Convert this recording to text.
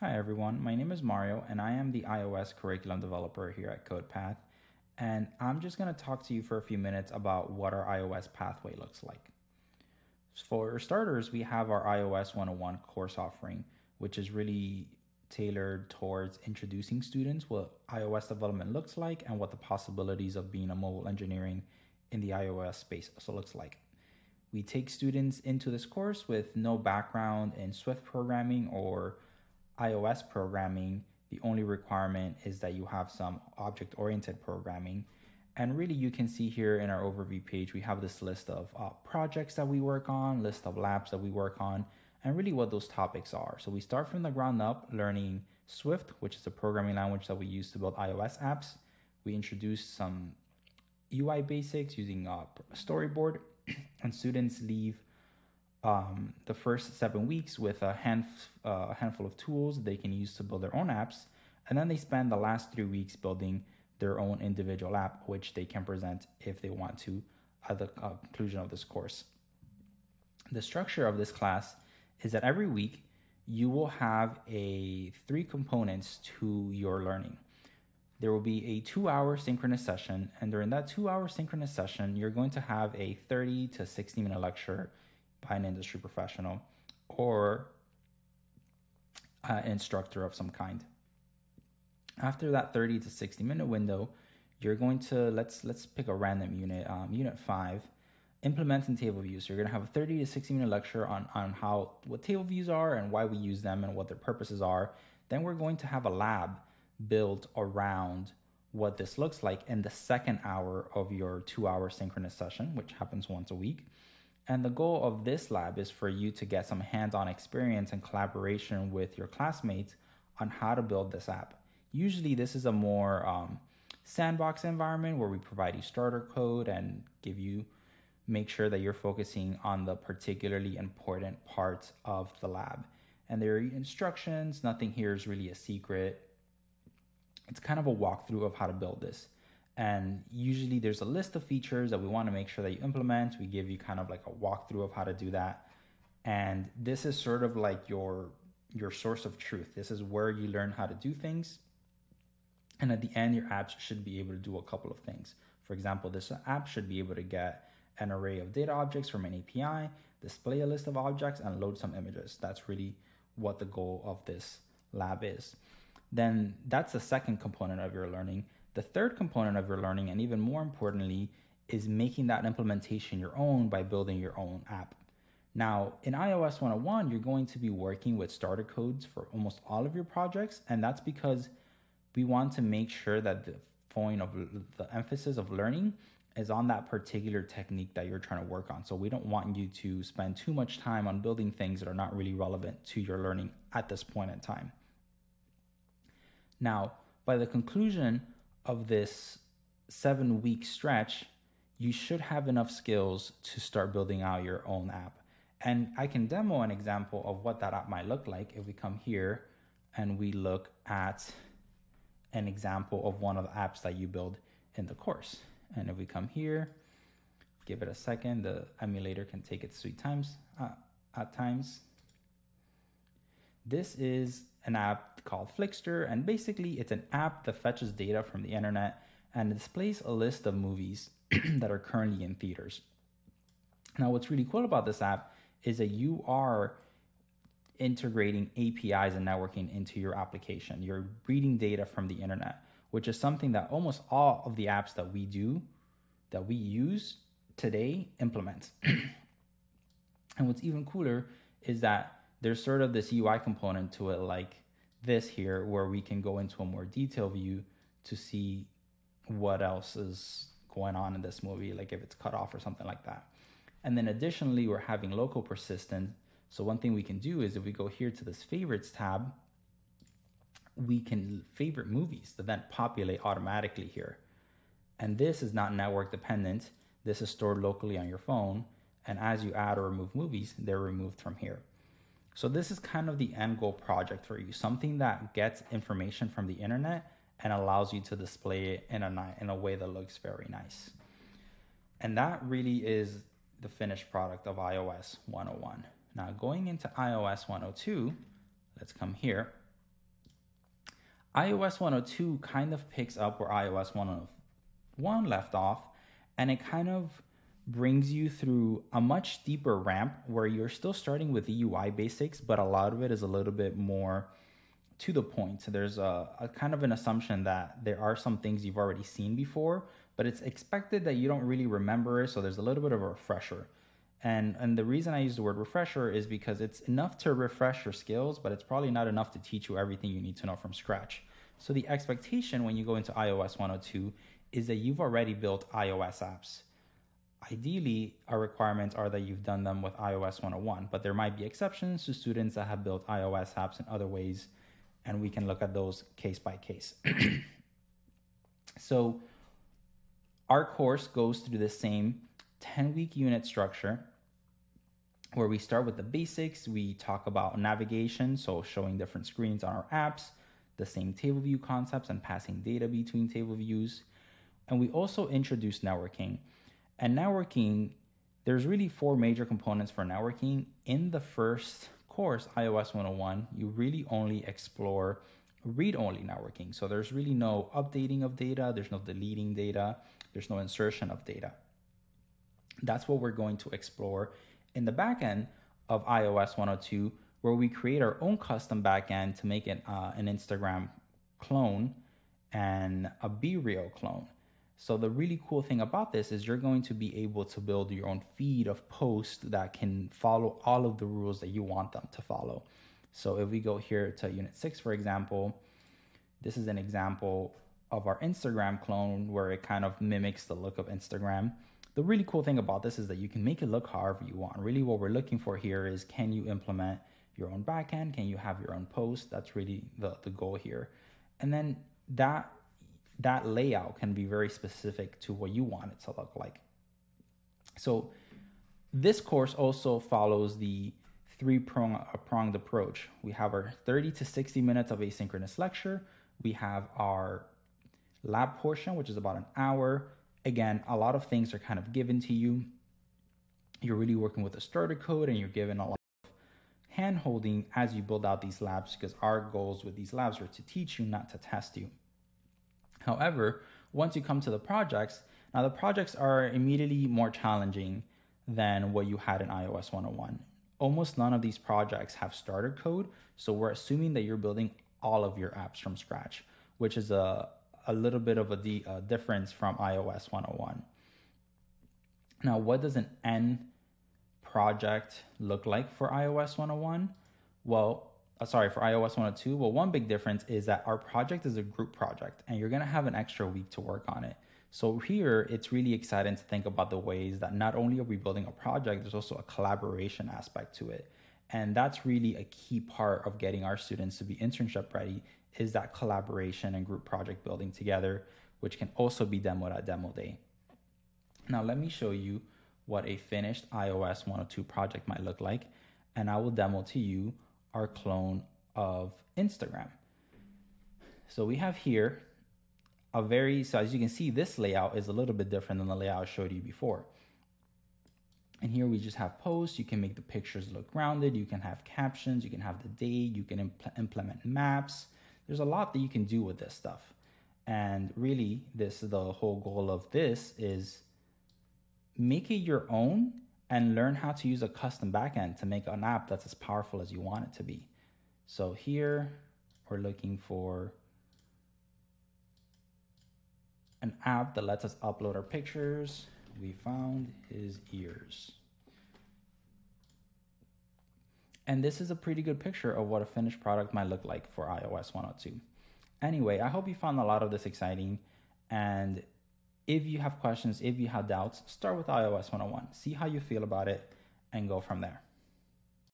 Hi everyone, my name is Mario and I am the iOS curriculum developer here at CodePath. And I'm just going to talk to you for a few minutes about what our iOS pathway looks like. For starters, we have our iOS 101 course offering, which is really tailored towards introducing students what iOS development looks like and what the possibilities of being a mobile engineering in the iOS space so looks like. We take students into this course with no background in Swift programming or iOS programming. The only requirement is that you have some object oriented programming. And really, you can see here in our overview page, we have this list of uh, projects that we work on, list of labs that we work on, and really what those topics are. So we start from the ground up learning Swift, which is a programming language that we use to build iOS apps. We introduce some UI basics using a storyboard, and students leave um, the first seven weeks with a, hand, uh, handful of tools they can use to build their own apps. And then they spend the last three weeks building their own individual app, which they can present if they want to at the conclusion of this course. The structure of this class is that every week you will have a three components to your learning. There will be a two hour synchronous session, and during that two hour synchronous session, you're going to have a 30 to 60 minute lecture by an industry professional or an instructor of some kind. After that 30 to 60 minute window, you're going to let's let's pick a random unit, um, unit five, implementing table views. So you're going to have a 30 to 60 minute lecture on on how what table views are and why we use them and what their purposes are. Then we're going to have a lab built around what this looks like in the second hour of your two hour synchronous session, which happens once a week. And the goal of this lab is for you to get some hands on experience and collaboration with your classmates on how to build this app. Usually, this is a more um, sandbox environment where we provide you starter code and give you make sure that you're focusing on the particularly important parts of the lab. And there are instructions, nothing here is really a secret. It's kind of a walkthrough of how to build this. And usually there's a list of features that we want to make sure that you implement. We give you kind of like a walkthrough of how to do that. And this is sort of like your your source of truth. This is where you learn how to do things. And at the end, your apps should be able to do a couple of things. For example, this app should be able to get an array of data objects from an API, display a list of objects, and load some images. That's really what the goal of this lab is. Then that's the second component of your learning. The third component of your learning, and even more importantly, is making that implementation your own by building your own app. Now, in iOS 101, you're going to be working with starter codes for almost all of your projects, and that's because we want to make sure that the point of the emphasis of learning is on that particular technique that you're trying to work on. So we don't want you to spend too much time on building things that are not really relevant to your learning at this point in time. Now, by the conclusion of this seven week stretch, you should have enough skills to start building out your own app. And I can demo an example of what that app might look like if we come here and we look at an example of one of the apps that you build in the course. And if we come here, give it a second, the emulator can take its sweet times uh, at times. This is an app called Flixster, and basically it's an app that fetches data from the internet and displays a list of movies that are currently in theaters. Now, what's really cool about this app is that you are integrating APIs and networking into your application. You're reading data from the internet, which is something that almost all of the apps that we do, that we use today, implement. and what's even cooler is that there's sort of this UI component to it, like this here, where we can go into a more detailed view to see what else is going on in this movie, like if it's cut off or something like that. And then additionally, we're having local persistence. So one thing we can do is if we go here to this favorites tab, we can favorite movies that then populate automatically here. And this is not network dependent. This is stored locally on your phone. And as you add or remove movies, they're removed from here. So this is kind of the end goal project for you, something that gets information from the internet and allows you to display it in a in a way that looks very nice. And that really is the finished product of iOS 101. Now going into iOS 102, let's come here. iOS 102 kind of picks up where iOS 101 left off, and it kind of brings you through a much steeper ramp where you're still starting with the UI basics, but a lot of it is a little bit more to the point. So there's a, a, kind of an assumption that there are some things you've already seen before, but it's expected that you don't really remember it. So there's a little bit of a refresher. And, and the reason I use the word refresher is because it's enough to refresh your skills, but it's probably not enough to teach you everything you need to know from scratch. So the expectation when you go into iOS 102 is that you've already built iOS apps. Ideally, our requirements are that you've done them with iOS 101, but there might be exceptions to students that have built iOS apps in other ways, and we can look at those case by case. so, our course goes through the same 10 week unit structure where we start with the basics. We talk about navigation, so showing different screens on our apps, the same table view concepts, and passing data between table views. And we also introduce networking. And networking, there's really four major components for networking. In the first course, iOS 101, you really only explore read only networking. So there's really no updating of data, there's no deleting data, there's no insertion of data. That's what we're going to explore in the backend of iOS 102, where we create our own custom backend to make it uh, an Instagram clone and a BeReal clone. So the really cool thing about this is you're going to be able to build your own feed of posts that can follow all of the rules that you want them to follow. So if we go here to unit six, for example, this is an example of our Instagram clone where it kind of mimics the look of Instagram. The really cool thing about this is that you can make it look however you want. Really, what we're looking for here is can you implement your own backend? Can you have your own post? That's really the, the goal here. And then that that layout can be very specific to what you want it to look like. So this course also follows the three uh, pronged approach. We have our 30 to 60 minutes of asynchronous lecture. We have our lab portion, which is about an hour. Again, a lot of things are kind of given to you. You're really working with a starter code and you're given a lot of hand holding as you build out these labs because our goals with these labs are to teach you, not to test you. However, once you come to the projects, now the projects are immediately more challenging than what you had in iOS 101. Almost none of these projects have starter code, so we're assuming that you're building all of your apps from scratch, which is a, a little bit of a, difference from iOS 101. Now, what does an N project look like for iOS 101? Well, uh, sorry, for iOS 102, well, one big difference is that our project is a group project and you're gonna have an extra week to work on it. So here, it's really exciting to think about the ways that not only are we building a project, there's also a collaboration aspect to it. And that's really a key part of getting our students to be internship ready is that collaboration and group project building together, which can also be demoed at demo day. Now, let me show you what a finished iOS 102 project might look like. And I will demo to you our clone of Instagram. So we have here a very, so as you can see, this layout is a little bit different than the layout I showed you before. And here we just have posts. You can make the pictures look rounded. You can have captions. You can have the date. You can impl implement maps. There's a lot that you can do with this stuff. And really, this is the whole goal of this is make it your own and learn how to use a custom backend to make an app that's as powerful as you want it to be. So here we're looking for an app that lets us upload our pictures. We found his ears. And this is a pretty good picture of what a finished product might look like for iOS 102. Anyway, I hope you found a lot of this exciting. And if you have questions, if you have doubts, start with iOS 101. See how you feel about it and go from there.